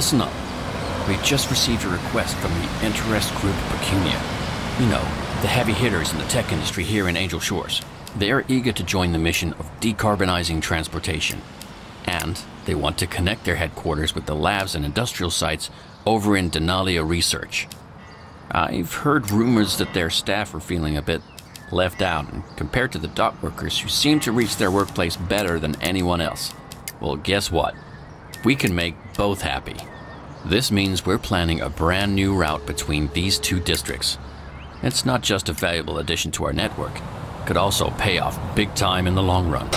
Listen up. We just received a request from the Interest Group Pecunia. You know, the heavy hitters in the tech industry here in Angel Shores. They are eager to join the mission of decarbonizing transportation. And they want to connect their headquarters with the labs and industrial sites over in Denalia Research. I've heard rumors that their staff are feeling a bit left out and compared to the dock workers who seem to reach their workplace better than anyone else. Well, guess what? We can make both happy. This means we're planning a brand new route between these two districts. It's not just a valuable addition to our network, could also pay off big time in the long run.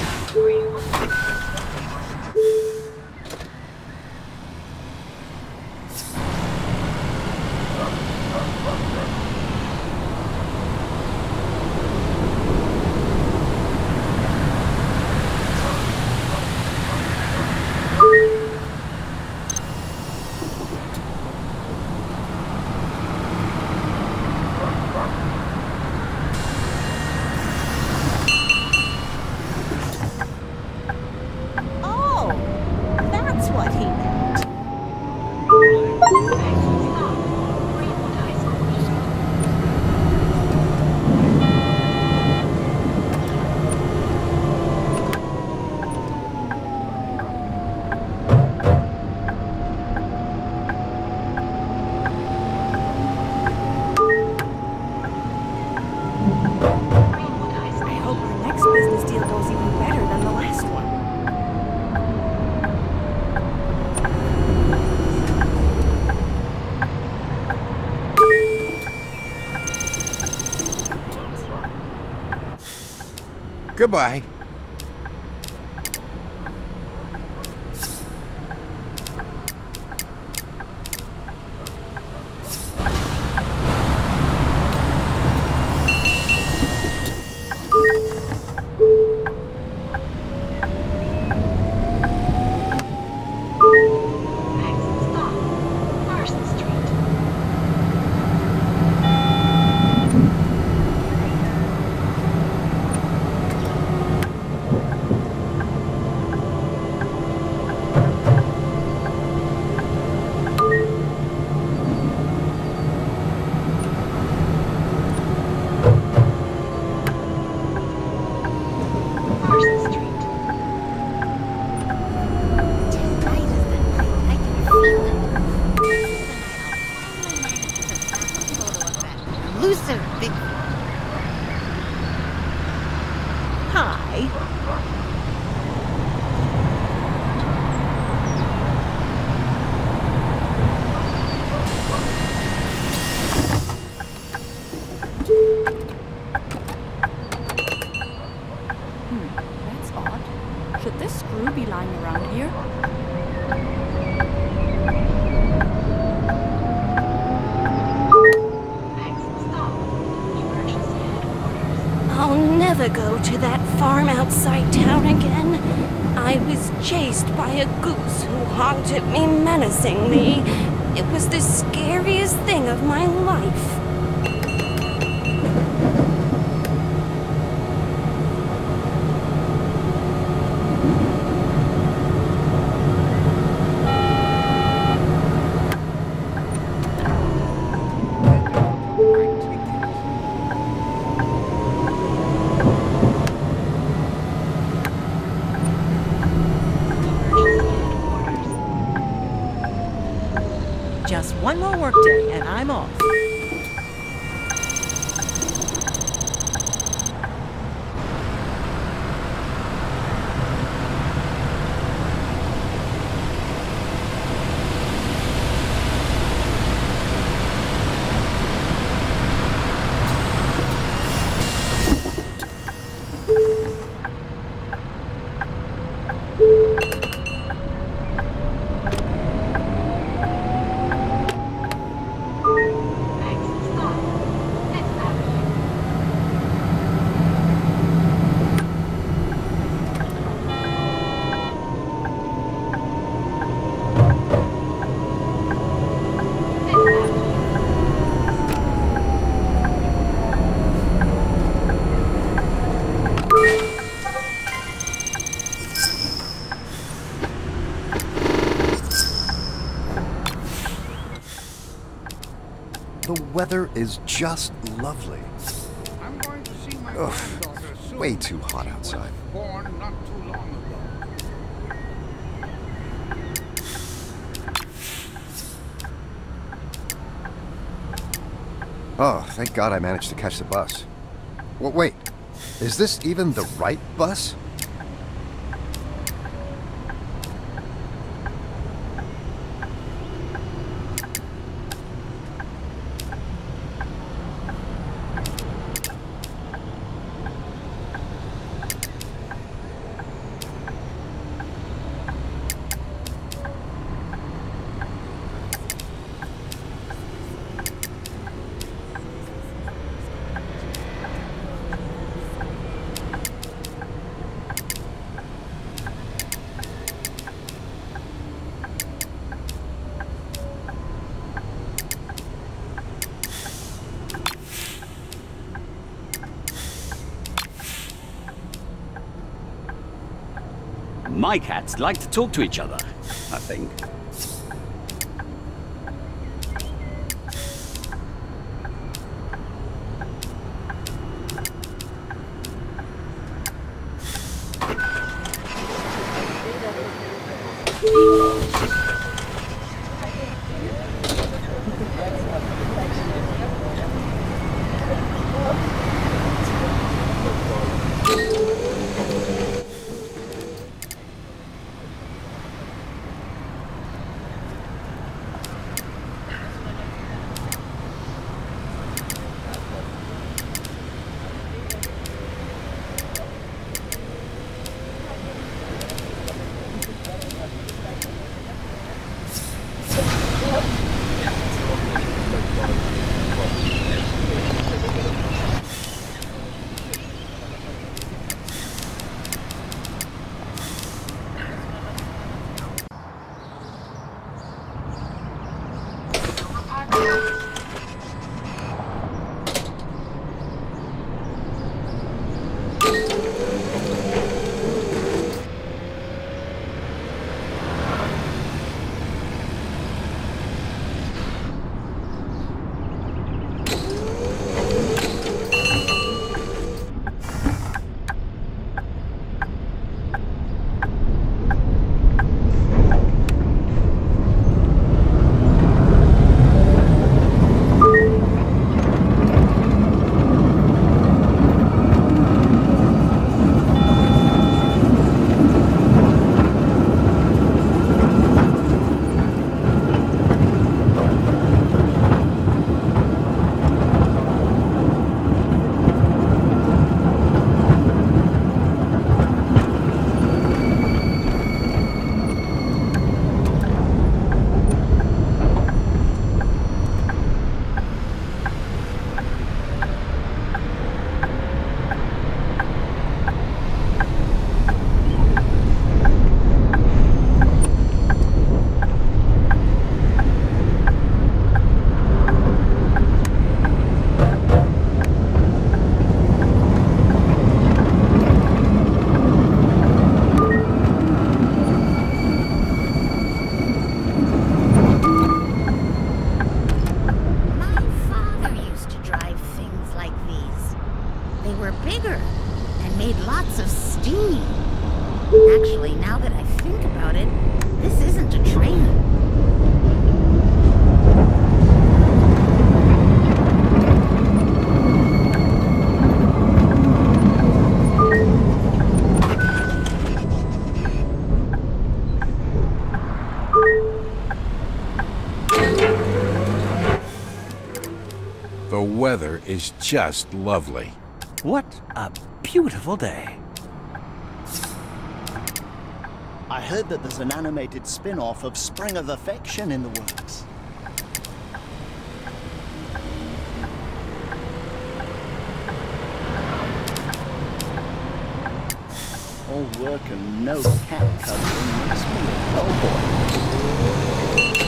Goodbye. Honked at me menacingly. It was the scariest thing of my life. Workday and I'm off. Is just lovely. I'm going to see my Ugh, soon. way too hot outside. Born not too long ago. Oh, thank God I managed to catch the bus. Well, wait, is this even the right bus? My cats like to talk to each other, I think. The weather is just lovely. What a beautiful day. I heard that there's an animated spin off of Spring of Affection in the works. All work and no cat cuddling makes me a cowboy. My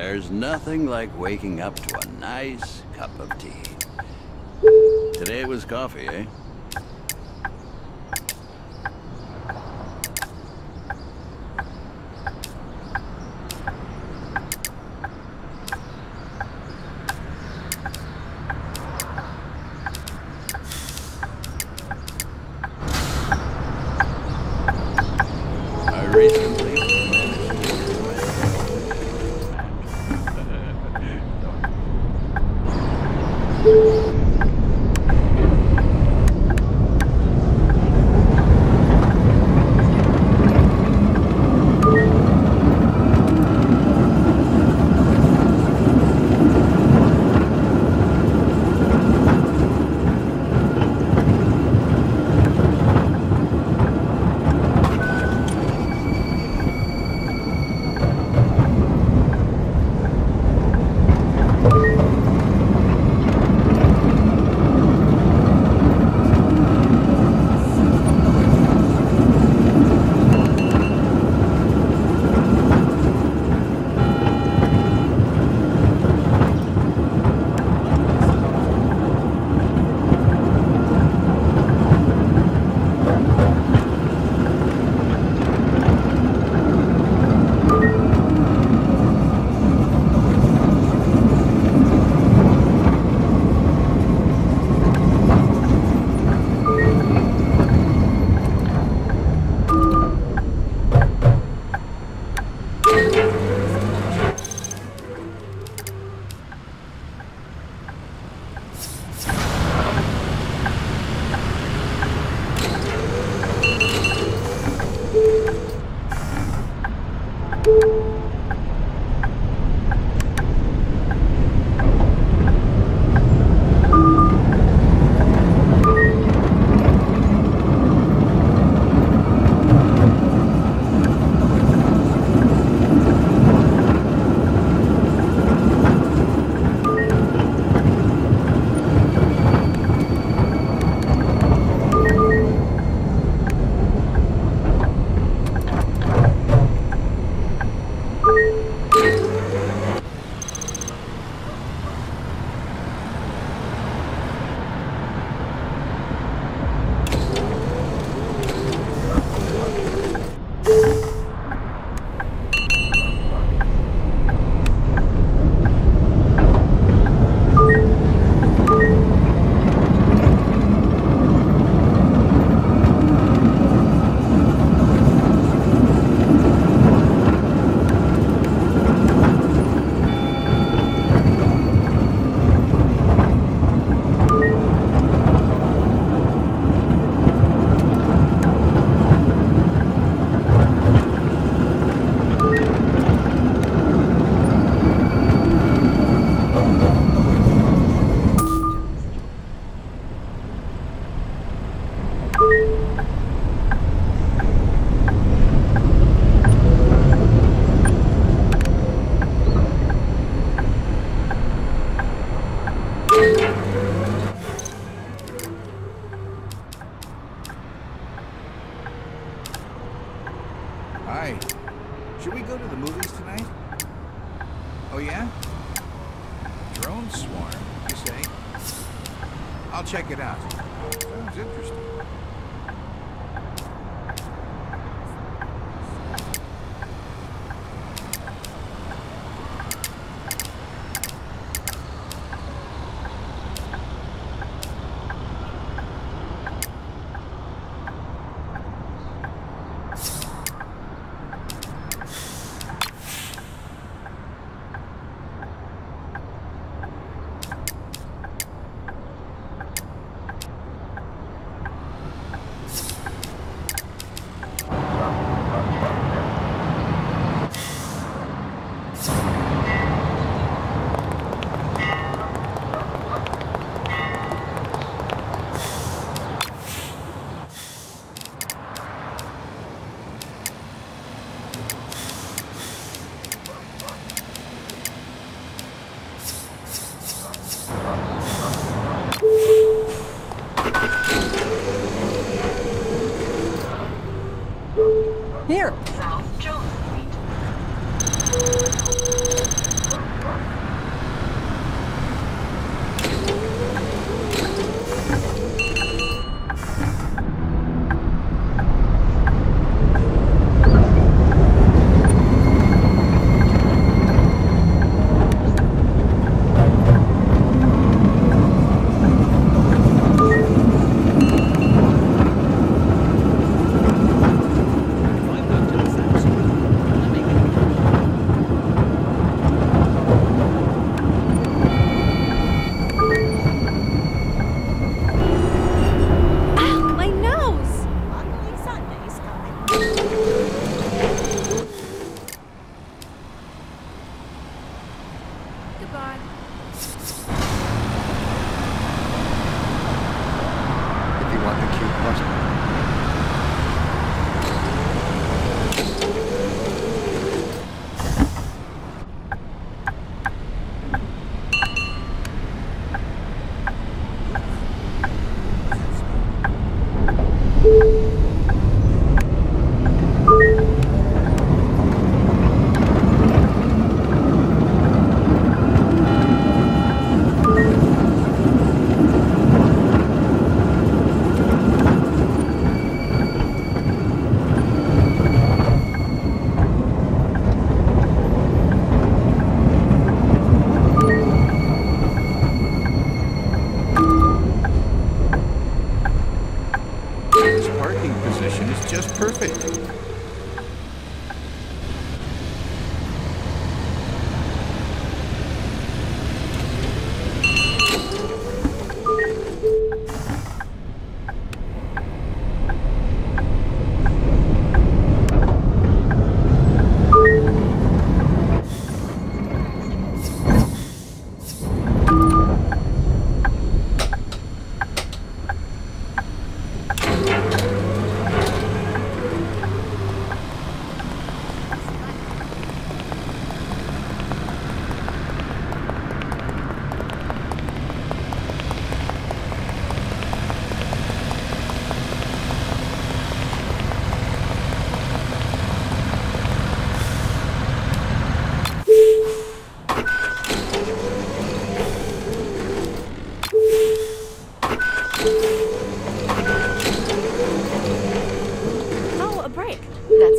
There's nothing like waking up to a nice cup of tea. Today was coffee, eh? Here.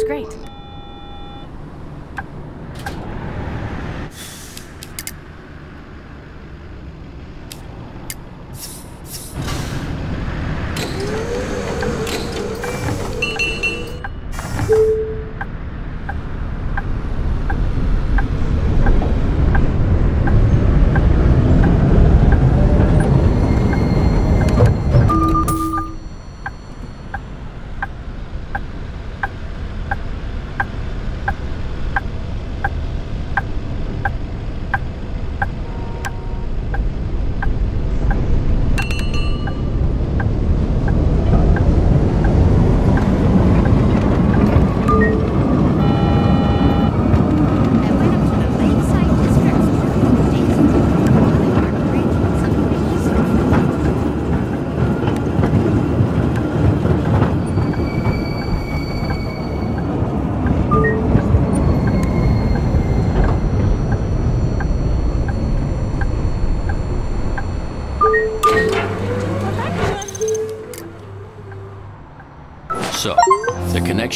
great.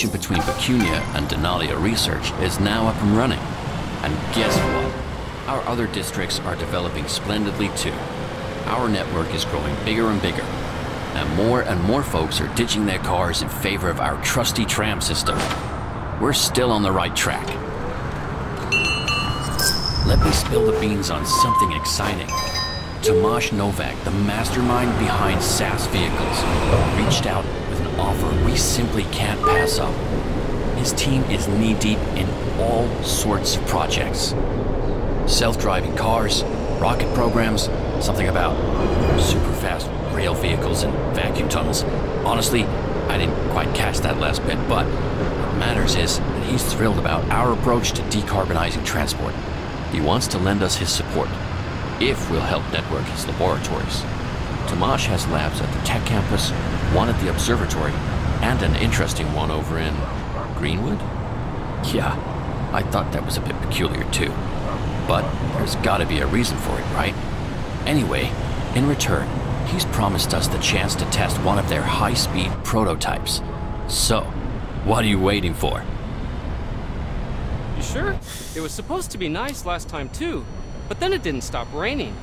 Connection between Pecunia and Denalia Research is now up and running. And guess what? Our other districts are developing splendidly too. Our network is growing bigger and bigger. And more and more folks are ditching their cars in favor of our trusty tram system. We're still on the right track. Let me spill the beans on something exciting. Tomasz Novak, the mastermind behind SAS Vehicles, reached out offer we simply can't pass up. His team is knee deep in all sorts of projects self driving cars, rocket programs, something about super fast rail vehicles and vacuum tunnels. Honestly, I didn't quite catch that last bit, but what matters is that he's thrilled about our approach to decarbonizing transport. He wants to lend us his support, if we'll help network his laboratories. Tomasz has labs at the tech campus, one at the observatory, and an interesting one over in Greenwood? Yeah, I thought that was a bit peculiar too. But there's gotta be a reason for it, right? Anyway, in return, he's promised us the chance to test one of their high-speed prototypes. So, what are you waiting for? You sure? It was supposed to be nice last time too, but then it didn't stop raining.